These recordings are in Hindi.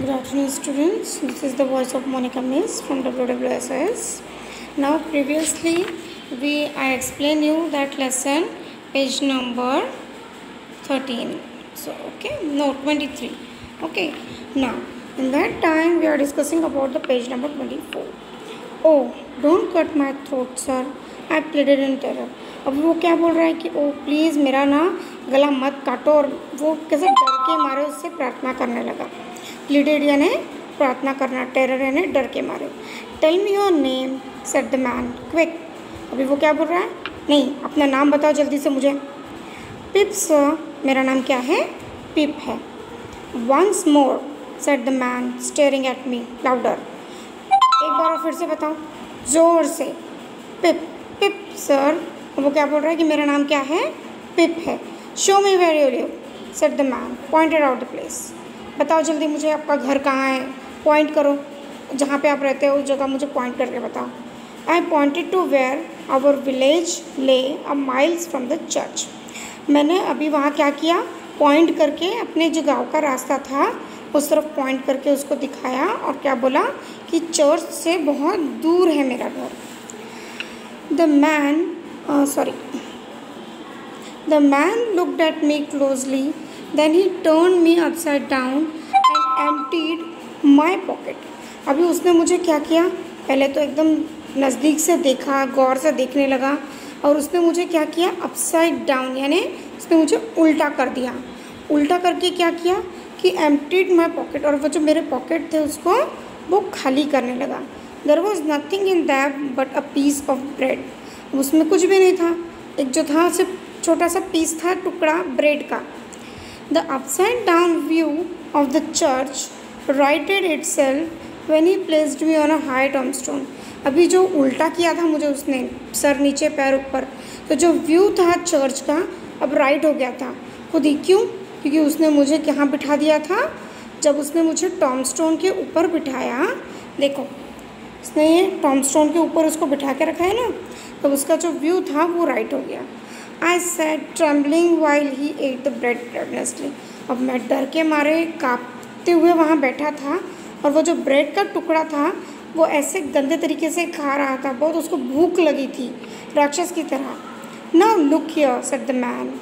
Good afternoon students. This is the voice of Monica Miss from WWSS. Now previously we I explained you that lesson page number 13. So okay no 23. Okay now in that time we are discussing about the page number 24. Oh don't cut my throat sir. I pleaded in terror. अब वो क्या बोल रहा है कि ओ प्लीज़ मेरा ना गला मत काटो और वो कैसे डर के मारे उससे प्रार्थना करने लगा प्लीडेड यानी प्रार्थना करना टेरर यानी डर के मारे। Tell me your name said the man quick अभी वो क्या बोल रहा है? नहीं, अपना नाम बताओ जल्दी से मुझे। पिप सर मेरा नाम क्या है? पिप है। Once more said the man staring at me louder एक बार और फिर से बताओ। ज़ोर से। पिप पिप सर वो क्या बोल रहा है कि मेरा नाम क्या है? पिप है। Show me where you live said the man pointed out the place बताओ जल्दी मुझे आपका घर कहाँ है? पॉइंट करो। जहाँ पे आप रहते हो, उस जगह मुझे पॉइंट करके बताओ। I pointed to where our village lay a miles from the church मैंने अभी वहाँ क्या किया? पॉइंट करके अपने जो गाँव का रास्ता था, उस तरफ़ पॉइंट करके उसको दिखाया और क्या बोला कि चर्च से बहुत दूर है मेरा घर। The man sorry the man looked at me closely then he turn me upside down and emptied my pocket अभी उसने मुझे क्या किया? पहले तो एकदम नज़दीक से देखा, गौर से देखने लगा और उसने मुझे क्या किया? अपसाइड डाउन यानी उसने मुझे उल्टा कर दिया। उल्टा करके क्या किया? कि एम्प्टीड माई पॉकेट और वो जो मेरे पॉकेट थे उसको वो खाली करने लगा। There was nothing in that but a piece of bread उसमें कुछ भी नहीं था। एक जो था, सिर्फ़ छोटा सा पीस था, टुकड़ा ब्रेड का। Upside down view of the church righted itself when he placed me on a high tombstone अभी जो उल्टा किया था मुझे उसने, सर नीचे, पैर ऊपर तो जो व्यू था चर्च का, अब राइट हो गया था। खुद ही क्यों? क्योंकि उसने मुझे कहाँ बिठा दिया था? जब उसने मुझे टॉमस्टोन के ऊपर बिठाया, देखो, उसने ये टॉमस्टोन के ऊपर उसको बिठा के रखा है ना, तब तो उसका जो व्यू था वो राइट हो गया। I sat trembling while he ate the bread ravenously अब मैं डर के मारे काँपते हुए वहाँ बैठा था और वो जो ब्रेड का टुकड़ा था, वो ऐसे गंदे तरीके से खा रहा था, बहुत उसको भूख लगी थी राक्षस की तरह। Now look here said the man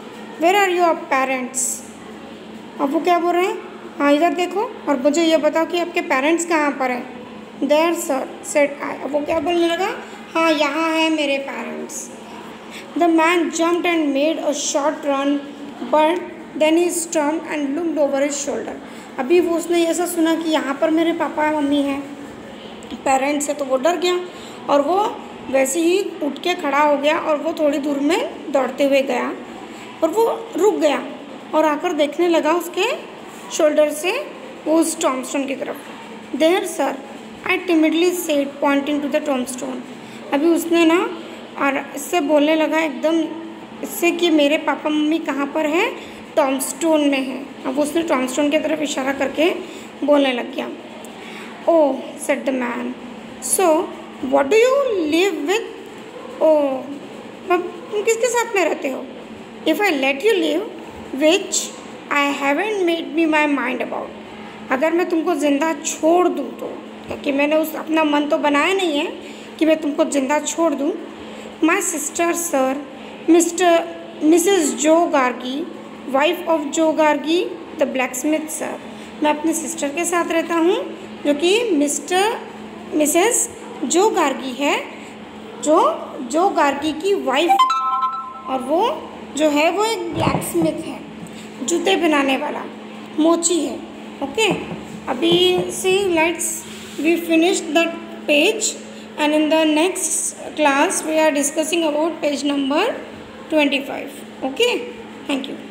where are your parents अब वो क्या बोल रहे हैं? हाँ इधर देखो और मुझे ये बताओ कि आपके पेरेंट्स कहाँ पर हैं? देर सर सेट आई अब वो क्या बोलने लगा? हाँ यहाँ है मेरे parents the man jumped and made a short run but then he stopped and looked over his shoulder अभी वो उसने ऐसा सुना कि यहाँ पर मेरे पापा मम्मी हैं पेरेंट्स है तो वो डर गया और वो वैसे ही उठ के खड़ा हो गया और वो थोड़ी दूर में दौड़ते हुए गया और वो रुक गया और आकर देखने लगा उसके शोल्डर से उस टॉमस्टोन की तरफ़। There sir I timidly said pointing to the tombstone अभी उसने ना और इससे बोलने लगा एकदम इससे कि मेरे पापा मम्मी कहाँ पर हैं? टॉमस्टोन में हैं। अब उसने टॉमस्टोन की तरफ़ इशारा करके बोलने लग गया। ओ said the man so what do you live with ओ तुम किसके साथ में रहते हो? If I let you live which I haven't made me my mind about अगर मैं तुमको ज़िंदा छोड़ दूँ तो क्योंकि मैंने उस अपना मन तो बनाया नहीं है कि मैं तुमको ज़िंदा छोड़ दूँ सिस्टर सर मिस्टर मिसेस जो Gargery wife of Joe Gargery the blacksmith sir मैं अपनी सिस्टर के साथ रहता हूँ, जो कि मिस्टर मिसेस जो गार्गी है, जो जो गार्गी की वाइफ और वो जो है, वो एक ब्लैक स्मिथ है, जूते बनाने वाला, मोची है ओके अभी see let's we finish that page and in the next class we are discussing about page number 25 okay? Thank you